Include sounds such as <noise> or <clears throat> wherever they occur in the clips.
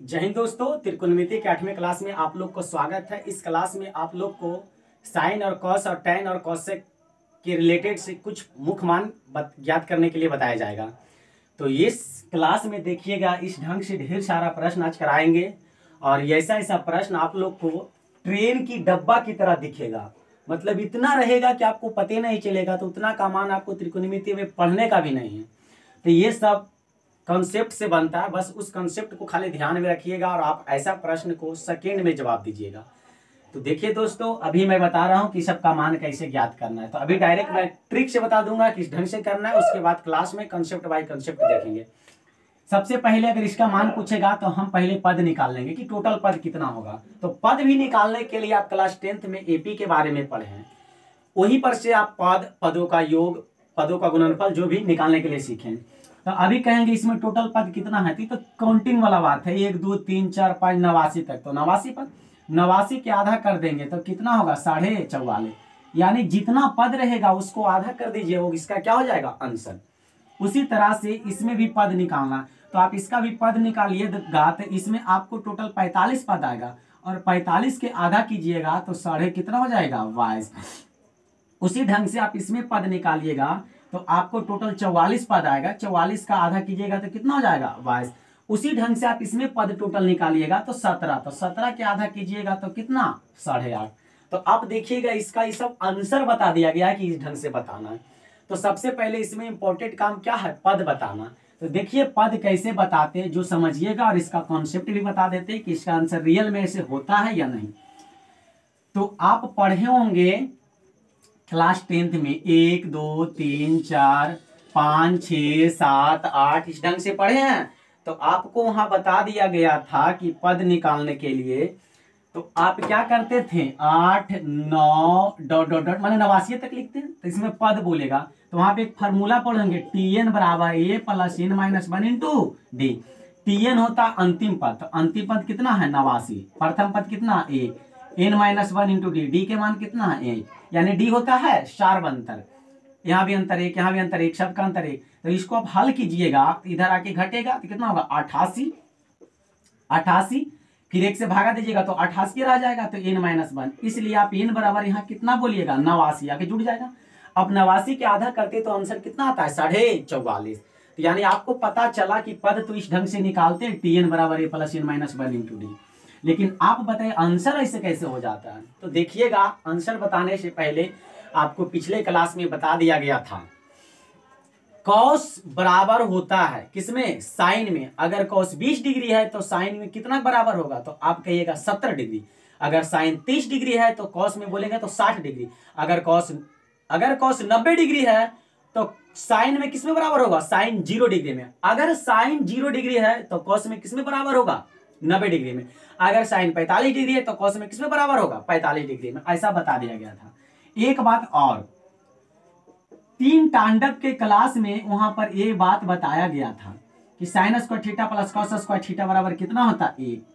जय हिंद दोस्तों, त्रिकोणमिति के आठवें क्लास में आप लोग को स्वागत है। इस क्लास में आप लोग को साइन और कॉस और टेन और कॉसेक के रिलेटेड से कुछ मुख्य मान ज्ञात करने के लिए बताया जाएगा। तो इस क्लास में देखिएगा, इस ढंग से ढेर सारा प्रश्न आज कराएँगे और ऐसा ऐसा प्रश्न आप लोग को ट्रेन की डब्बा की तरह दिखेगा। मतलब इतना रहेगा कि आपको पते नहीं चलेगा तो उतना का मान आपको त्रिकोणमिति में पढ़ने का भी नहीं है। तो ये सब कॉन्सेप्ट से बनता है, बस उस कॉन्सेप्ट को खाली ध्यान में रखिएगा और आप ऐसा प्रश्न को सेकेंड में जवाब दीजिएगा। तो देखिए दोस्तों, अभी मैं बता रहा हूँ कि सबका मान कैसे ज्ञात करना है। तो अभी डायरेक्ट मैं ट्रिक से बता दूँगा किस ढंग से करना है, उसके बाद क्लास में कंसेप्ट बाय कंसेप्ट देखेंगे। सबसे पहले अगर इसका मान पूछेगा तो हम पहले पद निकाल लेंगे कि टोटल पद कितना होगा। तो पद भी निकालने के लिए आप क्लास टेंथ में एपी के बारे में पढ़े हैं। वहीं पर से आप पद, पदों का योग, पदों का गुणनफल जो भी निकालने के लिए सीखें। तो अभी कहेंगे इसमें टोटल पद कितना है? तो काउंटिंग वाला बात है। एक, दो, तीन, चार, पाँच, नवासी तक। तो नवासी पद, नवासी के आधा कर देंगे तो कितना होगा? साढ़े चौवालीस। यानी जितना पद रहेगा, उसको आधा कर दीजिए, वो इसका क्या हो जाएगा? आंसर उसी तरह से इसमें भी पद निकालना। तो आप इसका भी पद निकालिएगा तो इसमें आपको टोटल 45 पद आएगा। और 45 के आधा कीजिएगा तो साढ़े कितना हो जाएगा? बाईस। उसी ढंग से आप इसमें पद निकालिएगा। तो आपको टोटल चौवालीस पद आएगा। चौवालीस का आधा कीजिएगा तो कितना हो जाएगा? बाईस। उसी ढंग से आप इसमें पद टोटल निकालिएगा तो सत्रह। तो सत्रह के आधा कीजिएगा तो कितना? साढ़े आठ। तो आप देखिएगा इसका ये सब आंसर बता दिया गया है कि इस ढंग से बताना है। तो सबसे पहले इसमें इंपॉर्टेंट काम क्या है? पद बताना। तो देखिए पद कैसे बताते जो समझिएगा और इसका कॉन्सेप्ट भी बता देते कि इसका आंसर रियल में ऐसे होता है या नहीं। तो आप पढ़े होंगे क्लास टेंथ में एक, दो, तीन, चार, पाँच छ सात, आठ इस ढंग से पढ़े हैं। तो आपको वहाँ बता दिया गया था कि पद निकालने के लिए। तो आप क्या करते थे? आठ, नौ, डॉट डॉट डॉट, माने नवासी तक लिखते हैं तो इसमें पद बोलेगा। तो वहाँ पे एक फार्मूला पढ़ेंगे टी एन बराबर A plus N minus one into D T N होता अंतिम पद तो अंतिम पद कितना है? नवासी। प्रथम पद कितना? A N minus one into D D के मान कितना है? एक यानी डी होता है शार्प अंतर। यहाँ भी अंतर एक, यहाँ भी अंतर एक शब्द का अंतर एक। तो इसको आप हल कीजिएगा। इधर आके घटेगा तो कितना होगा? अठासी अठासी फिर एक से भागा दीजिएगा तो अठासी रह जाएगा तो एन माइनस वन इसलिए आप एन बराबर यहाँ कितना बोलिएगा? नवासी। आके जुड़ जाएगा। अब नवासी के आधा करते तो आंसर कितना आता है? साढ़े चौवालीस। तो यानी आपको पता चला कि पद तो इस ढंग से निकालते हैं। टी एन बराबर A plus N minus one into D लेकिन आप बताए, आंसर ऐसे कैसे हो जाता है? तो देखिएगा, आंसर बताने से पहले आपको पिछले क्लास में बता दिया गया था। कॉस बराबर होता है किसमें? साइन में। अगर कॉस 20 डिग्री है तो साइन में कितना बराबर होगा? तो आप कहिएगा 70 डिग्री। अगर साइन 30 डिग्री है तो कॉस में बोलेंगे तो 60 डिग्री। अगर कॉस अगर कॉस 90 डिग्री है तो साइन में किसमें बराबर होगा? साइन ज़ीरो डिग्री में। अगर साइन ज़ीरो डिग्री है तो कॉस में किसमें बराबर होगा? नब्बे डिग्री में। अगर साइन पैंतालीस डिग्री है तो कॉस में किसमें बराबर होगा? पैंतालीस डिग्री में। ऐसा बता दिया गया था। एक बात और। तीन तांडव के क्लास में वहाँ पर ये बात बताया गया था कि sine square theta plus cos square theta बराबर कितना होता? है एक।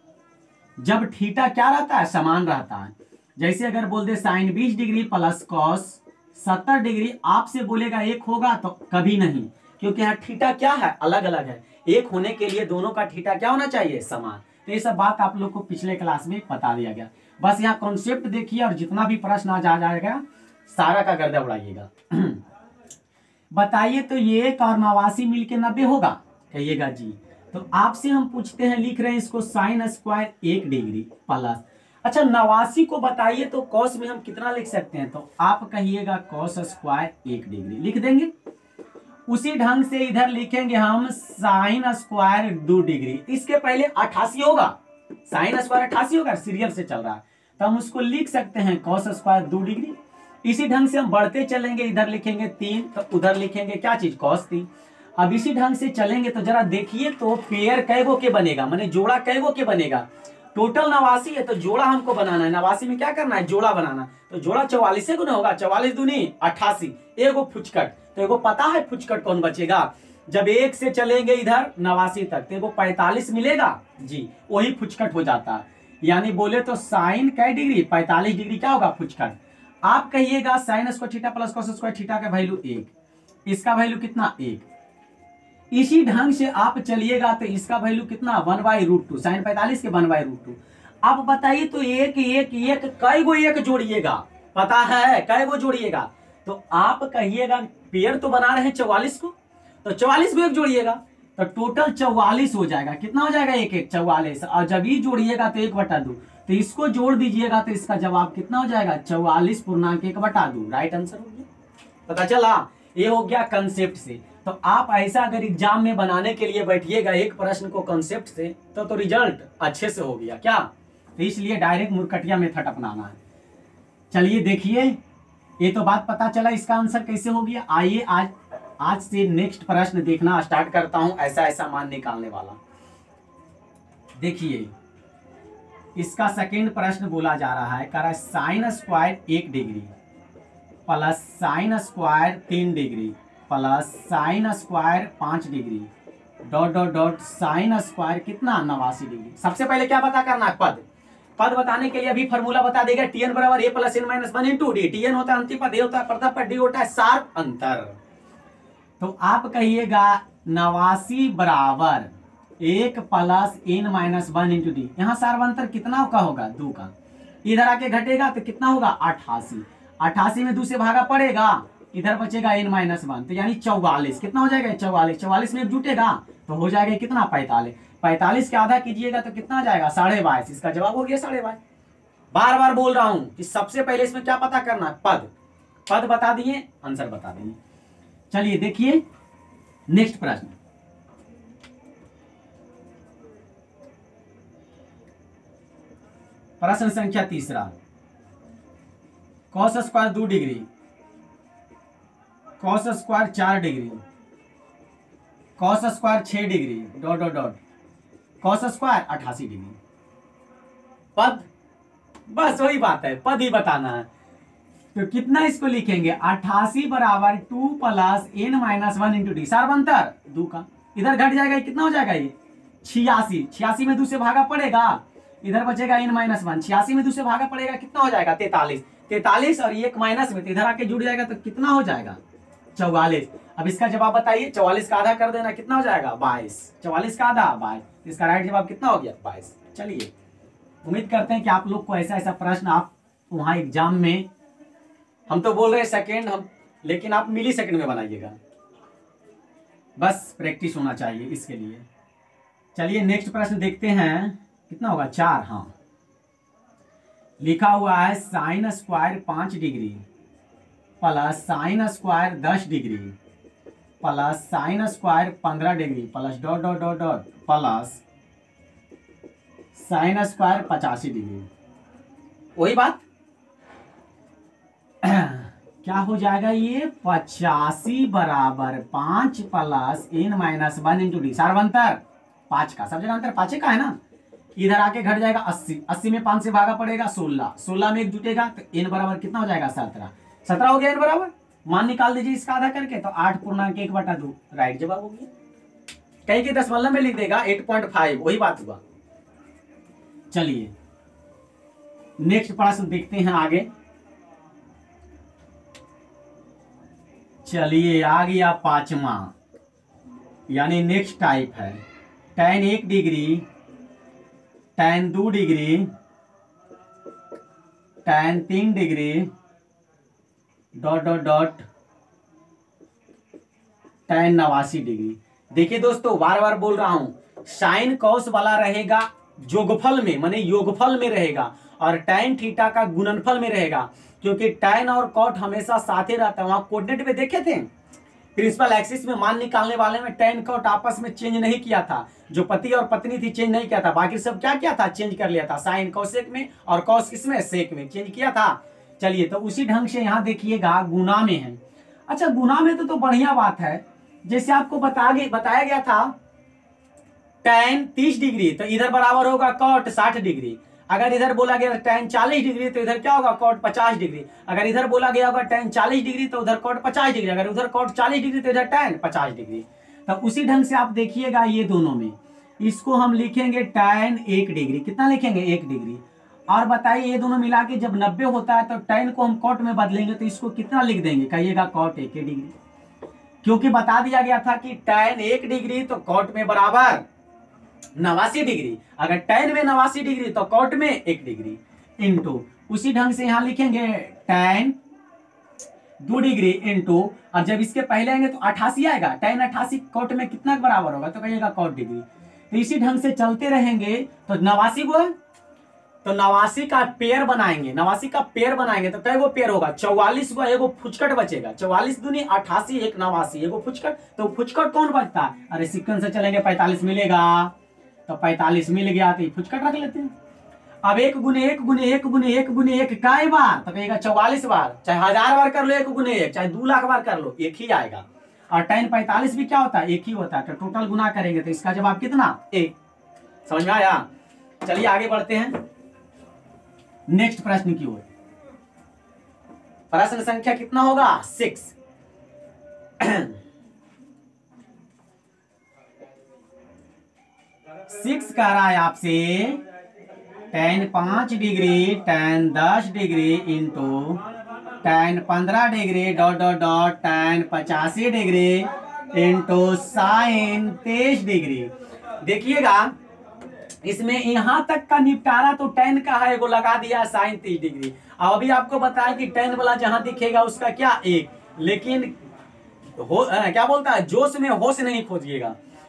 जब थीटा क्या रहता है? समान रहता है। जैसे अगर बोल दे sine 20 degree plus cos 70 degree आपसे बोलेगा एक होगा तो कभी नहीं। क्योंकि यहाँ थीटा क्या है? अलग अलग है। एक होने के लिए दोनों का थीटा क्या होना चाहिए? समान। तो ये सब बात आप लोग को पिछले क्लास में बता दिया गया। बस यहाँ कॉन्सेप्ट देखिए और जितना भी प्रश्न आ जाएगा सारा का गर्दा उड़ाइएगा। <clears throat> बताइए तो ये एक और नवासी मिलके नब्बे होगा? कहिएगा जी। तो आपसे हम पूछते हैं, लिख रहे हैं इसको साइन स्क्वायर एक डिग्री प्लस अच्छा नवासी को बताइए तो कॉस में हम कितना लिख सकते हैं? तो आप कहिएगा कॉस स्क्वायर एक डिग्री लिख देंगे? उसी ढंग से इधर लिखेंगे हम साइन स्क्वायर दो डिग्री। इसके पहले अठासी होगा। साइन स्क्वायर अठासी होगा, सीरियल से चल रहा है। तो हम उसको लिख सकते हैं कॉस स्क्वायर दो डिग्री। इसी ढंग से हम बढ़ते चलेंगे, इधर लिखेंगे तीन तो उधर लिखेंगे क्या चीज़? कॉस तीन। अब इसी ढंग से चलेंगे तो जरा देखिए तो पेयर कैगो के बनेगा, मैंने जोड़ा कैगो के बनेगा। टोटल नवासी है तो जोड़ा हमको बनाना है। नवासी में क्या करना है? जोड़ा बनाना। तो जोड़ा चौवालीस गुना होगा, चौवालीस दूनी अट्ठासी एगो फुचकट। एगो पता है फुचकट कौन बचेगा? जब एक से चलेंगे इधर, नवासी तक एगो पैंतालीस मिलेगा? जी, वही फुचकट हो जाता। है यानी बोले तो साइन कै डिग्री? पैंतालीस डिग्री क्या होगा फुचकट आप कहिएगा sine square theta plus cos square theta का वैल्यू एक। इसका वैल्यू कितना? एक। इसी ढंग से आप चलिएगा तो इसका वैल्यू कितना? One by root two. Sine पैंतालीस के वन बाई रूट टू। आप बताइए तो एक एक एक कई गो एक जोड़िएगा? पता है कई गो जोड़िएगा? तो आप कहिएगा, पेयर तो बना रहे हैं चौवालीस को तो चौवालीस को एक जोड़िएगा तो टोटल चौवालीस हो जाएगा। कितना हो जाएगा एक एक? चौवालीस। और जब ही जोड़िएगा तो एक बटा दो। तो इसको जोड़ दीजिएगा तो इसका जवाब कितना हो जाएगा? चौवालीस पूर्णांक एक बटा दो। राइट आंसर हो गया। पता चला? ये हो गया कंसेप्ट से। तो आप ऐसा अगर एग्ज़ाम में बनाने के लिए बैठिएगा एक प्रश्न को कंसेप्ट से तो तो रिज़ल्ट अच्छे से हो गया। क्या? तो इसलिए डायरेक्ट मुरकटिया मेथड अपनाना है। चलिए देखिए। ये तो बात पता चला, इसका आंसर कैसे हो गया? आइए, आज आज से नेक्स्ट प्रश्न देखना स्टार्ट करता हूँ, ऐसा ऐसा मान निकालने वाला। देखिए, इसका सेकेंड प्रश्न बोला जा रहा है, कह साइन स्क्वायर एक डिग्री प्लस साइन स्क्वायर तीन डिग्री प्लस साइन स्क्वायर पाँच degree dot dot dot sine square कितना नवासी डिग्री सबसे पहले क्या पता करना है? पद। पद बताने के लिए अभी फॉर्मूला बता देगा टी एन बराबर A plus N minus one D T N होता है अंतिम पद ए होता है प्रथम पद डी होता है सार अंतर। तो आप कहिएगा, नवासी बराबर एक plus N minus one into D यहाँ सार्वंतर कितना का होगा? दो का। इधर आके घटेगा तो कितना होगा? अठासी। अठासी में दो से भागा पड़ेगा, इधर बचेगा एन माइनस वन तो यानी चौवालीस। कितना हो जाएगा? चौवालीस। चौवालीस में जुटेगा तो हो जाएगा कितना? पैंतालीस। पैंतालीस के आधा कीजिएगा तो कितना जाएगा? साढ़े बाईस। इसका जवाब हो गया साढ़े बाईस। बार बार बोल रहा हूँ कि सबसे पहले इसमें क्या पता करना है? पद। पद बता दिए, आंसर बता दिए। चलिए देखिए, नेक्स्ट प्रश्न। प्रश्न संख्या तीसरा। कॉस स्क्वायर दो डिग्री। कॉस स्क्वायर चार डिग्री। कॉस स्क्वायर छह degree. Dot dot dot. Cos square अठासी डिग्री। पद? बस वही बात है, पद ही बताना है। तो कितना इसको लिखेंगे? अठासी बराबर two plus N minus one into D. सार्वंतर दो का। इधर घट जाएगा, कितना हो जाएगा ये? छियासी। छियासी में दो से भागा पड़ेगा। इधर बचेगा एन माइनस वन। छियासी में दो से भागा पड़ेगा, कितना हो जाएगा? तैतालीस। तैतालीस और एक माइनस में तो इधर आके जुड़ जाएगा तो कितना हो जाएगा? चौवालीस। अब इसका जवाब बताइए। चौवालीस का आधा कर देना, कितना हो जाएगा? बाईस। चौवालीस का आधा, बाईस। इसका राइट जवाब कितना हो गया? बाईस। चलिए, उम्मीद करते हैं कि आप लोग को ऐसा ऐसा प्रश्न आप वहाँ एग्ज़ाम में, हम तो बोल रहे हैं सेकेंड हम, लेकिन आप मिली सेकेंड में बनाइएगा। बस प्रैक्टिस होना चाहिए इसके लिए। चलिए नेक्स्ट प्रश्न देखते हैं। कितना होगा? चार हाँ। लिखा हुआ है साइन स्क्वायर पाँच डिग्री प्लस साइन स्क्वायर दस डिग्री। प्लस साइन स्क्वायर पंद्रह degree plus dot dot dot dot plus sine square पचासी डिग्री वही बात? <clears throat> क्या हो जाएगा ये? पचासी बराबर पाँच plus N minus one into D सार्वंतर पाँच का सब जगह अंतर पाँच का है ना? इधर आके घट जाएगा अस्सी। अस्सी में पाँच से भागा पड़ेगा सोलह। सोलह में एक जुटेगा तो एन बराबर कितना हो जाएगा? सत्रह। सत्रह हो गया एन बराबर? मान निकाल दीजिए इसका आधा करके तो आठ पूर्णांक एक बटा दो। राइट जवाब हो गया। कहीं के दशमलव में लिख देगा एट पॉइंट फाइव वही बात हुआ। चलिए। नेक्स्ट प्रश्न देखते हैं आगे। चलिए, आ गया पांचवा। यानी नेक्स्ट टाइप है। टेन एक डिग्री टेन दो डिग्री टेन तीन degree dot dot dot tan नवासी डिग्री। देखिए दोस्तों बार बार बोल रहा हूँ साइन कौस वाला रहेगा जोगफल में, माने योगफल में रहेगा, और टैन थीटा का गुणनफल में रहेगा, क्योंकि टैन और कॉट हमेशा साथे रहता है। वहाँ कोऑर्डिनेट में देखे थे? प्रिंसिपल एक्सिस में मान निकालने वाले में टैन कॉट आपस में चेंज नहीं किया था। जो पति और पत्नी थी चेंज नहीं किया था। बाकी सब क्या किया था? चेंज कर लिया था। साइन कौशिक में और कौश किसमें सेक में चेंज किया था। चलिए तो उसी ढंग से यहाँ देखिएगा गुना में है। अच्छा गुना में तो, तो बढ़िया बात है। जैसे आपको बता बताया गया था टेन तीस डिग्री तो इधर बराबर होगा कॉट साठ डिग्री। अगर इधर बोला गया टेन चालीस डिग्री तो इधर क्या होगा कॉट पचास डिग्री। अगर इधर बोला गया होगा टेन चालीस डिग्री तो उधर कॉट पचास डिग्री। अगर उधर कॉट चालीस डिग्री तो इधर टेन पचास डिग्री। तो उसी ढंग से आप देखिएगा ये दोनों में। इसको हम लिखेंगे टेन एक डिग्री। कितना लिखेंगे? एक डिग्री। और बताइए, ये दोनों मिला के जब नब्बे होता है तो टेन को हम कॉट में बदलेंगे तो इसको कितना लिख देंगे? कहिएगा कॉट एक डिग्री। क्योंकि बता दिया गया था कि टेन एक डिग्री तो कॉट में बराबर नवासी डिग्री। अगर टेन में नवासी डिग्री तो कॉट में एक डिग्री। इंटू उसी ढंग से यहाँ लिखेंगे टेन दो डिग्री इंटू और जब इसके पहले आएँगे तो अठासी आएगा। टेन अठासी कॉट में कितना बराबर होगा? तो कहिएगा कॉट डिग्री। तो इसी ढंग से चलते रहेंगे तो नवासी को तो नवासी का पेयर बनाएँगे, नवासी का पेयर बनाएँगे तो कई गो पेयर होगा? चौवालीस को एगो फुचकट बचेगा। चौवालीस दुनी अठासी, एक नवासी, एगो फुचकट। तो फुचकट कौन बचता? है अरे सिक्कन से चलेंगे, पैंतालीस मिलेगा। तो पैंतालीस मिल गया तो फुचकट रख लेते हैं। अब एक गुने एक गुने एक गुने एक गुने एक काय बार? तो कहेगा चौवालीस बार। चाहे हज़ार बार कर लो, एक गुने एक, चाहे दो लाख बार कर लो, एक ही आएगा। और टेन पैंतालीस भी क्या होता है? एक ही होता है। तो टोटल गुना करेंगे तो इसका जवाब कितना? एक। समझ में आया? चलिए आगे बढ़ते हैं। नेक्स्ट प्रश्न की ओर। प्रश्न संख्या कितना होगा? सिक्स। सिक्स कह रहा है आपसे टेन पाँच डिग्री टेन दस डिग्री इंटू टेन पंद्रह degree dot dot dot tan पचासी डिग्री इंटू साइन तेईस डिग्री। देखिएगा इसमें यहाँ तक का निपटारा तो टेन का है वो लगा दिया साइन तीस डिग्री। अब अभी आपको बताया कि टेन वाला जहाँ दिखेगा उसका क्या एक। लेकिन हो आ, क्या बोलता है जोश में होश नहीं खोजिएगा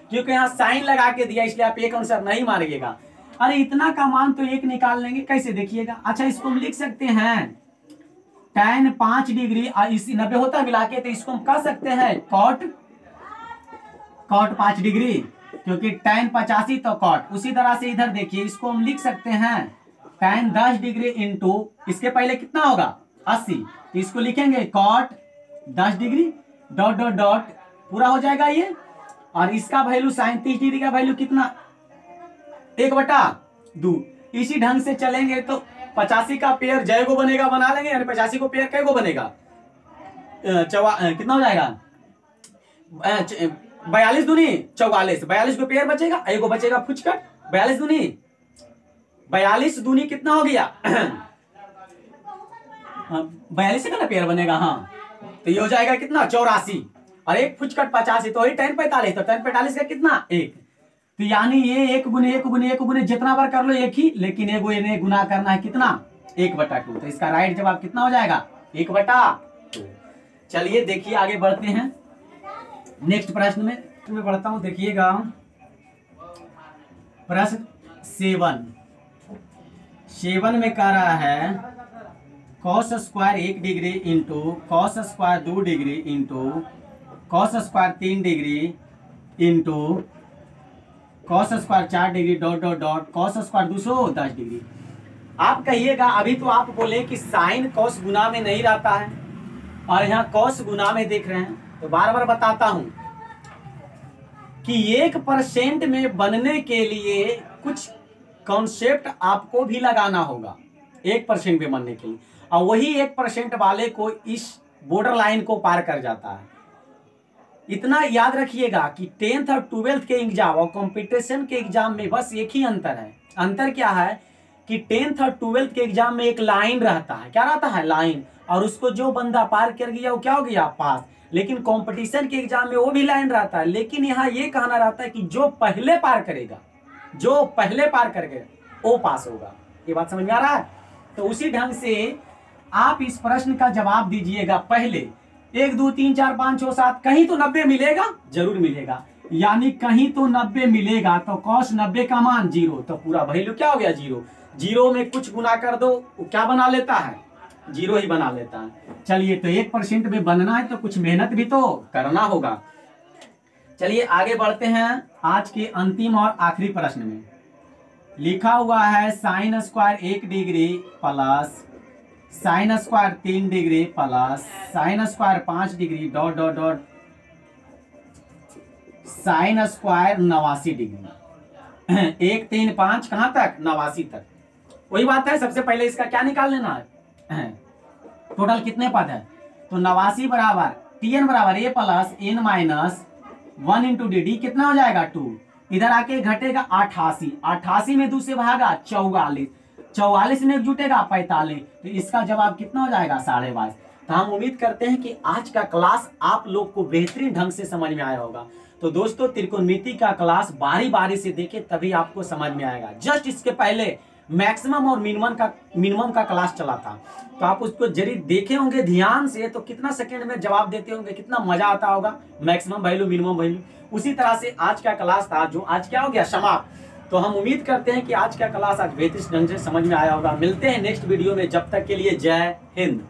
क्योंकि यहाँ साइन लगा के दिया इसलिए आप एक आंसर नहीं मारिएगा। अरे इतना का मान तो एक निकाल लेंगे कैसे देखिएगा? अच्छा इसको हम लिख सकते हैं। टेन पाँच डिग्री इसी नब्बे होता मिला के तो इसको हम कह सकते हैं कॉट कॉट पाँच डिग्री। क्योंकि टेन पचासी तो कॉट उसी तरह से इधर देखिए, इसको हम लिख सकते हैं टेन दस डिग्री इंटू इसके पहले कितना होगा? अस्सी। तो इसको लिखेंगे कॉट दस डिग्री डॉट डॉट डॉट पूरा हो जाएगा ये। और इसका वैल्यू साइन तीस डिग्री का वैल्यू कितना? एक बटा दो। इसी ढंग से चलेंगे तो पचासी का पेयर जय को बनेगा, बना लेंगे, यानी पचासी को पेयर कै को बनेगा? चौवा कितना हो जाएगा? बयालीस दूनी, चौवालीस। बयालीस को पेयर बचेगा एगो बचेगा फुचकट बयालीस दूनी। बयालीस दूनी कितना हो गया? <clears throat> बयालीस का ना पेयर बनेगा हाँ। तो ये हो जाएगा कितना? चौरासी। और एक फुचकट पचासी तो टेन पैंतालीस तो टेन पैंतालीस का कितना? एक। तो यानी ये एक गुने एक गुने एक गुने जितना बार कर लो एक ही, लेकिन एगो इन्हें गुना करना है कितना? एक बटा टू। तो इसका राइट जवाब कितना हो जाएगा? एक बटा टू। चलिए देखिए आगे बढ़ते हैं। नेक्स्ट प्रश्न में मैं पढ़ता हूँ, देखिएगा प्रश्न सेवन। सेवन में कह रहा है कॉस स्क्वायर एक डिग्री इंटू कॉस स्क्वायर दो डिग्री इंटू कॉस स्क्वायर तीन डिग्री इंटू कॉस स्क्वायर चार degree dot dot dot cos square दो सौ दस डिग्री। आप कहिएगा, अभी तो आप बोले कि साइन कॉस गुना में नहीं रहता है, और यहाँ कॉस गुना में देख रहे हैं। तो बार बार बताता हूँ कि एक परसेंट में बनने के लिए कुछ कॉन्सेप्ट आपको भी लगाना होगा, एक परसेंट में बनने के लिए। और वही एक परसेंट वाले को इस बॉर्डर लाइन को पार कर जाता है। इतना याद रखिएगा कि टेंथ और ट्वेल्थ के एग्ज़ाम और कंपटीशन के एग्ज़ाम में बस एक ही अंतर है। अंतर क्या है? कि टेंथ और ट्वेल्थ के एग्ज़ाम में एक लाइन रहता है। क्या रहता है? लाइन और उसको जो बंदा पार कर गया, वो क्या हो गया? पास लेकिन कंपटीशन के एग्ज़ाम में वो भी लाइन रहता है। लेकिन यहाँ ये कहना रहता है कि जो पहले पार करेगा, जो पहले पार करेगा वो पास होगा। ये बात समझ में आ रहा है? तो उसी ढंग से आप इस प्रश्न का जवाब दीजिएगा पहले। एक, दो, तीन, चार, पाँच छह सात, कहीं तो नब्बे मिलेगा? ज़रूर मिलेगा। यानी कहीं तो नब्बे मिलेगा तो कॉस नब्बे का मान ज़ीरो तो पूरा वैल्यू क्या हो गया? ज़ीरो। ज़ीरो में कुछ गुना कर दो, वो क्या बना लेता है? ज़ीरो ही बना लेता है। चलिए तो एक परसेंट में बनना है तो कुछ मेहनत भी तो करना होगा। चलिए, आगे बढ़ते हैं आज के अंतिम और आखिरी प्रश्न में। लिखा हुआ है साइन स्क्वायर एक डिग्री प्लस साइन स्क्वायर तीन डिग्री प्लस साइन स्क्वायर पाँच degree dot dot dot sine square नवासी डिग्री। <clears throat> एक तीन पाँच कहाँ तक? नवासी तक। वही बात है, सबसे पहले इसका क्या निकाल लेना है? टोटल कितने पद है? तो नवासी बराबर टी एन बराबर A plus N minus one into D D कितना हो जाएगा? टू इधर आके घटेगा अठासी। अठासी में दूसरे भागा, चौवालीस। चौवालीस में जुटेगा, पैतालीस। तो इसका जवाब कितना हो जाएगा? साढ़े बाईस। तो हम उम्मीद करते हैं कि आज का क्लास आप लोग को बेहतरीन ढंग से समझ में आया होगा। तो दोस्तों, त्रिकोणमिति का क्लास बारी बारी से देखे, तभी आपको समझ में आएगा। जस्ट इसके पहले मैक्सिमम और मिनिमम का मिनिमम का क्लास चला था। तो आप उसको ज़रिए देखे होंगे ध्यान से तो कितना सेकंड में जवाब देते होंगे, कितना मज़ा आता होगा। Maximum value, minimum value. उसी तरह से आज का क्लास था, जो आज क्या हो गया, समाप्त। तो हम उम्मीद करते हैं कि आज का क्लास आज बेहतरीन ढंग से समझ में आया होगा। मिलते हैं नेक्स्ट वीडियो में, जब तक के लिए जय हिंद।